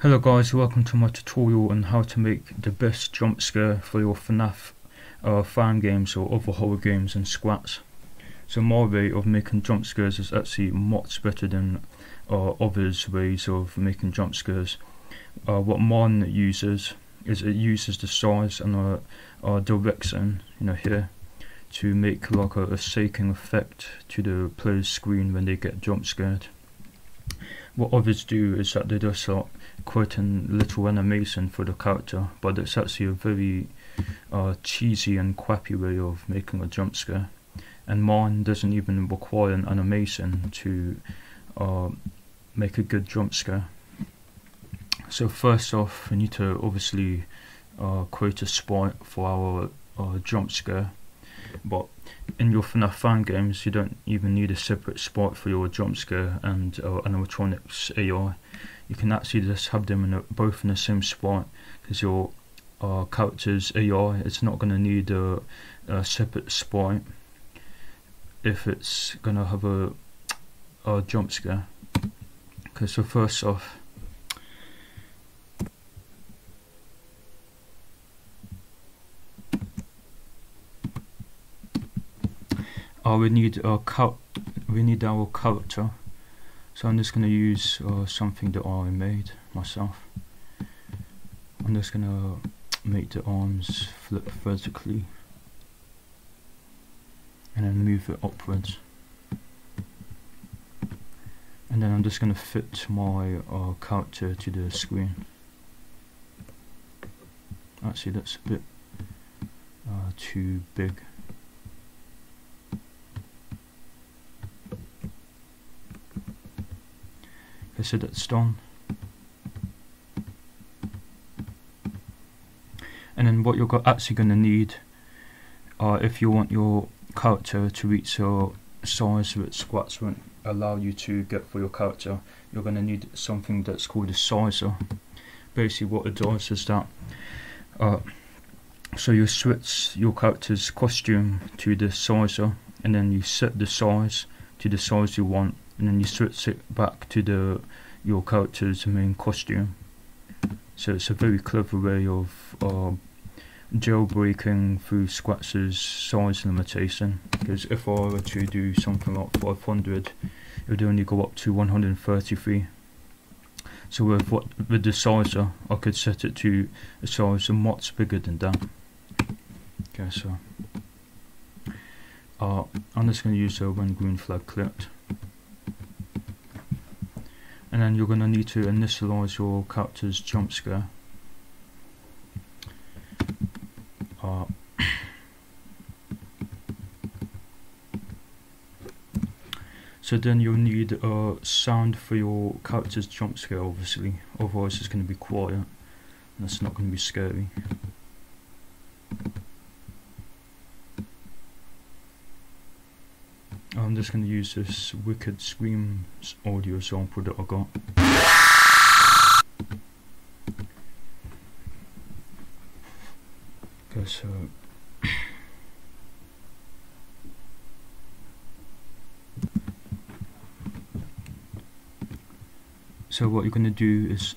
Hello guys, welcome to my tutorial on how to make the best jump scare for your FNAF uh, fan games or other horror games and Scratch. So my way of making jump scares is actually much better than uh, others ways of making jump scares. Uh, what mine uses is it uses the size and a, a direction, you know here, to make like a, a shaking effect to the player's screen when they get jump scared. What others do is that they just like quite a little animation for the character, but it's actually a very uh, cheesy and crappy way of making a jump scare. And mine doesn't even require an animation to uh, make a good jump scare. So first off, we need to obviously uh, create a sprite for our uh, jump scare. But in your FNAF fan games, you don't even need a separate sprite for your jump scare and uh, animatronics AI you can actually just have them in a, both in the same sprite because your uh, character's AI it's not going to need a, a, separate sprite if it's going to have a, a jump scare. Okay so first off uh, we need a we need our character so I'm just going to use uh, something that I made myself. I'm just going to make the arms flip vertically and then move it upwards. And then I'm just going to fit my uh, character to the screen. Actually that's a bit uh, too big. Said it's done. And then what you're actually going to need, uh, if you want your character to reach your size that Scratch won't allow you to get for your character, you're going to need something that's called a sizer. Basically what it does is that uh, so you switch your character's costume to the sizer and then you set the size to the size you want and then you switch it back to the your character's main costume. So it's a very clever way of uh, jailbreaking through Scratch's size limitation. Because if I were to do something like 500, it would only go up to 133. So with what with the sizer, I could set it to a size much bigger than that. Okay, so uh, I'm just going to use a when green flag clicked and then you're going to need to initialize your character's jump scare. Uh, so then you'll need a sound for your character's jump scare obviously, otherwise it's going to be quiet and that's not going to be scary. I'm just going to use this Wicked Screams audio sample that I got. Okay, so... so what you're going to do is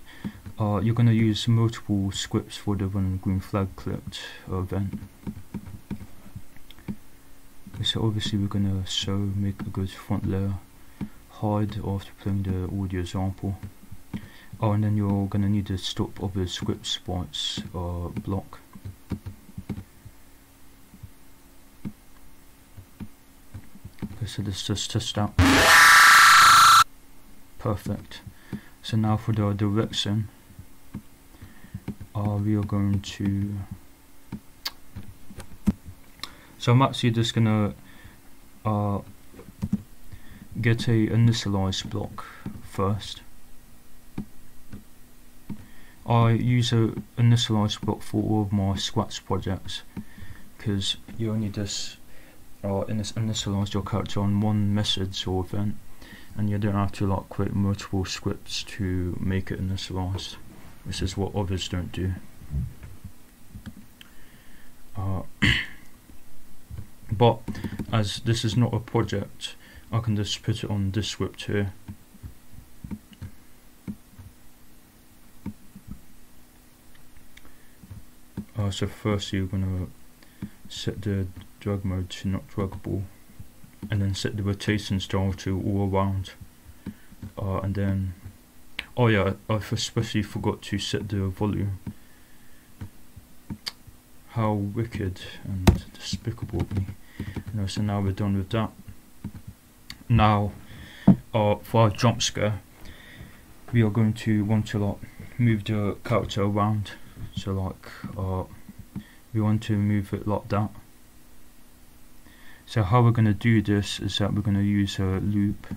uh, you're going to use multiple scripts for the when green flag clicked event so obviously we're gonna show make a good front layer hide after playing the audio sample. Oh and then you're gonna need to stop of the script sprites uh, block. Okay so let's just test out perfect. So now for the direction uh, we are going to so I'm actually just gonna uh, get a initialize block first. I use a initialize block for all of my Scratch projects because you only just uh, initialize your character on one message or event and you don't have to like create multiple scripts to make it initialized. This is what others don't do. but as this is not a project I can just put it on this script here uh, ah, so first you're gonna set the drag mode to not draggable and then set the rotation style to all around. Uh, and then oh yeah I especially forgot to set the volume. How wicked and despicable of me you know, so now we're done with that. Now uh, for our jump scare we are going to want to like move the character around. So like uh, we want to move it like that. So how we're going to do this is that we're going to use a loop.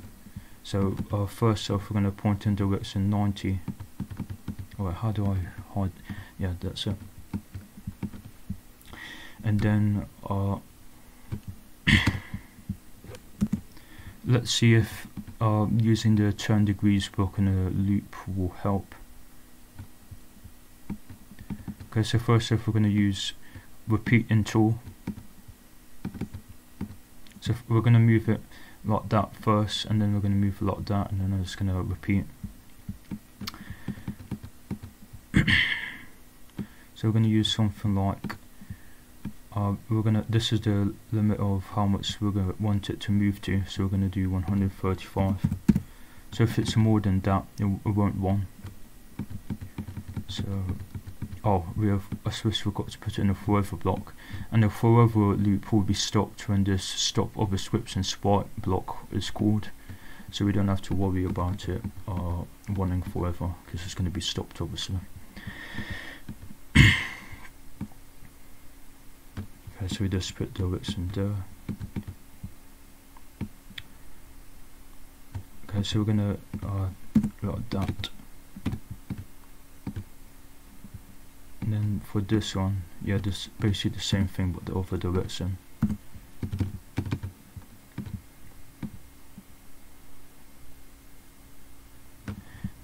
So uh, first off we're going to point in direction 90 alright how do I hide? Yeah that's it. And then uh, let's see if uh, using the turn degrees block in a loop will help. Okay so first off we're going to use repeating tool. So we're going to move it like that first and then we're going to move it like that and then I'm just going to repeat. So we're going to use something like uh, we're gonna this is the limit of how much we're gonna want it to move to so we're gonna do 135 so if it's more than that it, it won't run so oh we have I suppose we forgot to put it in a forever block. And the forever loop will be stopped when this stop of other scripts and sprite block is called. So we don't have to worry about it uh, running forever because it's going to be stopped obviously Okay, so we just put the widths in there. Okay, so we're gonna uh, that. And then for this one, yeah, this basically the same thing but the other direction.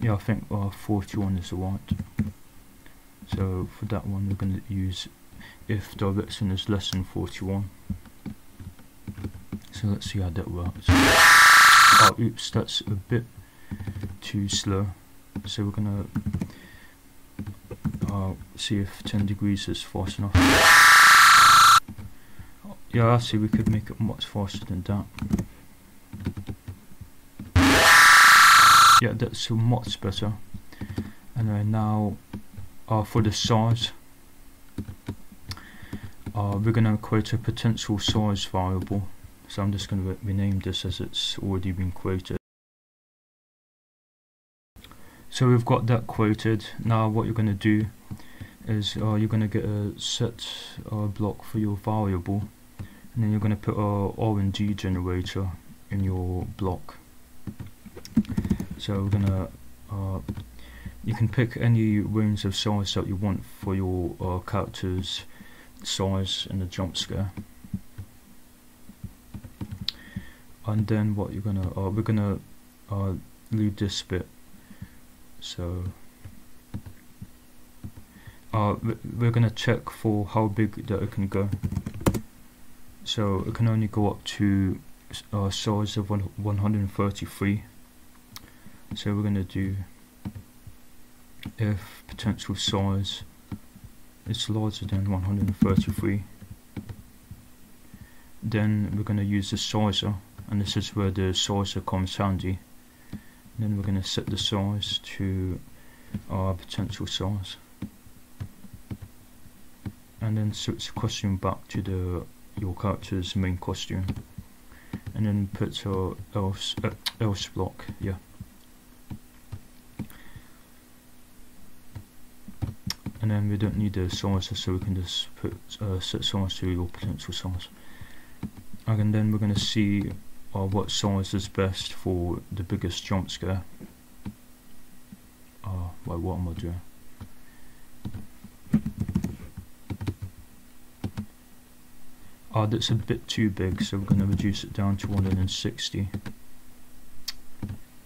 Yeah, I think uh, 41 is the right. So for that one, we're going to use if direction is less than 41 so let's see how that works. Oh oops that's a bit too slow. So we're gonna uh, see if 10 degrees is fast enough. Yeah actually we could make it much faster than that. Yeah that's so much better. And then now uh, for the size uh, we're going to create a potential size variable. So I'm just going to re rename this as it's already been quoted. So we've got that quoted. Now what you're going to do is uh, you're going to get a set uh, block for your variable and then you're going to put a RNG generator in your block. So we're going to uh, you can pick any range of size that you want for your uh, characters size and the jump scare. And then what you're gonna uh, we're gonna uh, leave this bit. So uh, we're gonna check for how big that it can go. So it can only go up to uh, size of 133 so we're gonna do if potential size it's larger than 133 then we're going to use the sizer and this is where the sizer comes handy. Then we're going to set the size to our potential size. And then switch the costume back to the your character's main costume. And then put our else uh, else block yeah and then we don't need the size so we can just put uh, set size to your potential size and then we're going to see uh, what size is best for the biggest jump scare. Uh, wait what am I doing? Uh, that's a bit too big so we're going to reduce it down to 160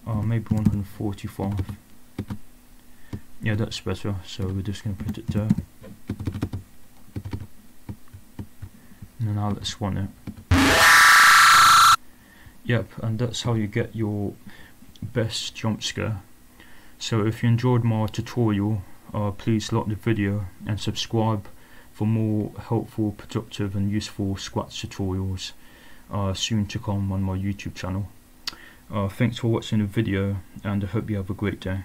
uh, maybe 145 yeah, that's better. So we're just going to put it there. And now let's run it. Yep, and that's how you get your best jump scare. So if you enjoyed my tutorial, uh, please like the video and subscribe for more helpful, productive and useful Scratch tutorials uh, soon to come on my YouTube channel. Uh, thanks for watching the video and I hope you have a great day.